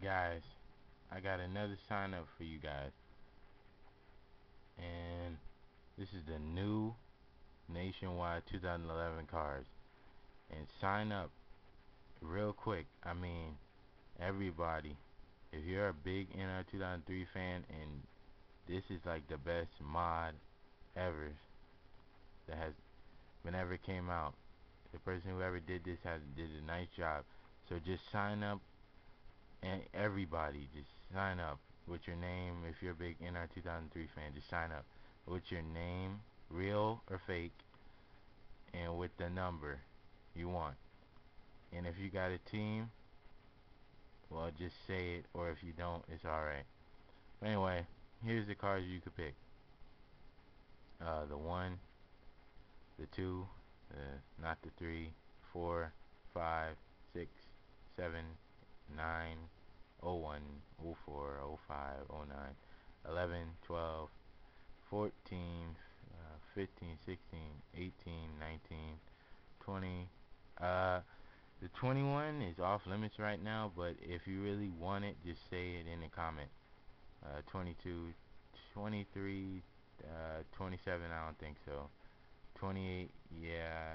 Guys, I got another sign up for you guys. And this is the new nationwide 2011 cars. And sign up real quick. I mean, everybody. If you're a big NR 2003 fan and this is like the best mod ever that has been ever came out. The person who ever did this has did a nice job. So just sign up and everybody just sign up with your name. If you're a big NR 2003 fan just sign up with your name real or fake and with the number you want. And if you got a team well just say it or if you don't it's alright anyway here's the cars you could pick. Uh, the 1 the 2 uh, not the three, four, five, six, seven. 9, 01, 04, 05, 09, 11, 12, 14, uh, 15, 16, 18, 19, 20. Uh, the 21 is off limits right now, but if you really want it, just say it in the comment. Uh, 22, 23, uh, 27, I don't think so. 28, yeah.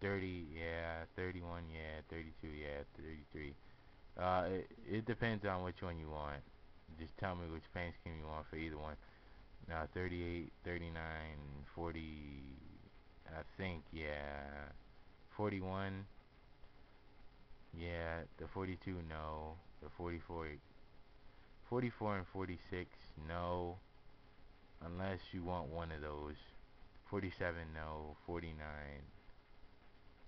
30, yeah. 31, yeah. 32, yeah. 33. Uh, it, it depends on which one you want. Just tell me which paint scheme you want for either one. Now, 38, 39, 40, I think, yeah. 41, yeah. The 42, no. The 44, 44 and 46, no. Unless you want one of those. 47, no. 49,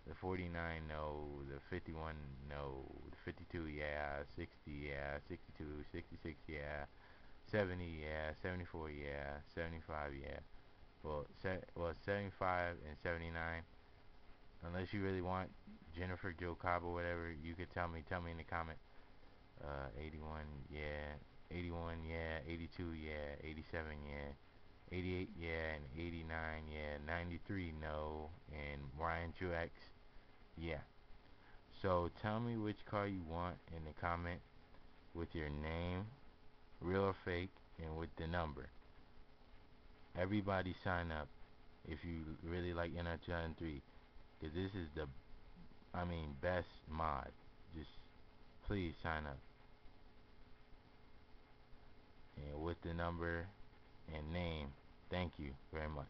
the 49, no. The 51, no. The 52, yeah. 60, yeah. 62, 66, yeah. 70, yeah. 74, yeah. 75, yeah. Well, se well, 75 and 79. Unless you really want Jennifer Jo Cobb or whatever, you could tell me. Tell me in the comment. Uh, 81, yeah. 81, yeah. 82, yeah. 87, yeah. 88, yeah, and 89, yeah, 93, no, and Ryan Truex, yeah. So tell me which car you want in the comment with your name, real or fake, and with the number. Everybody sign up if you really like NR 2003 because this is the, I mean, best mod. Just please sign up. And with the number and name, thank you very much.